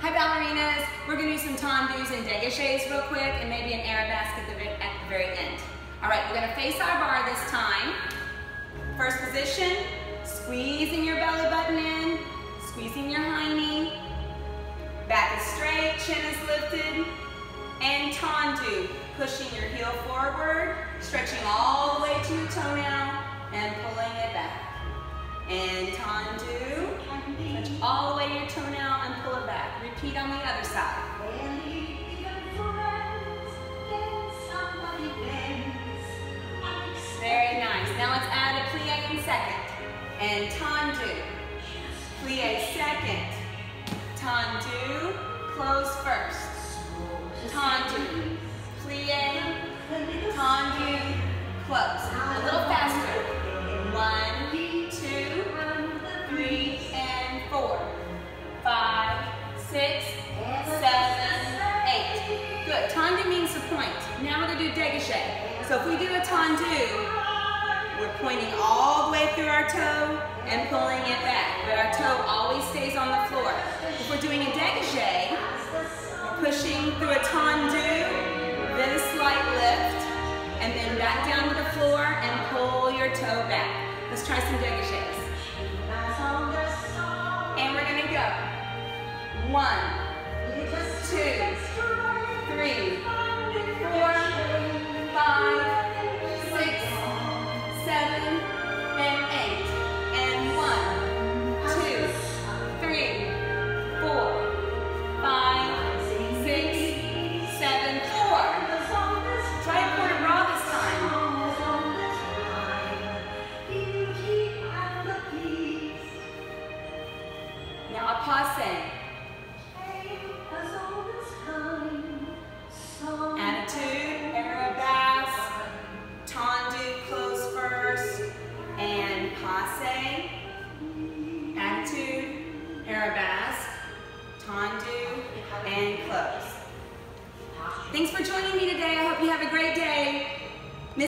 Hi ballerinas, we're gonna do some tendus and degages real quick and maybe an arabesque at the, at the very end. All right, we're gonna face our barre this time. First position, squeezing your belly button in, squeezing your hiney. Back is straight, chin is lifted. And tendu, pushing your heel forward, stretching all the way to your toenail and pulling it back. And tendu, Repeat on the other side. Very nice. Now let's add a plie in second. And tendu. Plie second. Tendu. Close first. Tendu. Point. Now we're to do degage. So if we do a tendu, we're pointing all the way through our toe and pulling it back, but our toe always stays on the floor. If we're doing a dégagé, we're pushing through a tendu, then a slight lift, and then back down to the floor and pull your toe back. Let's try some dégagés. And we're gonna go. One, two, three, four, Thanks for joining me today. I hope you have a great day.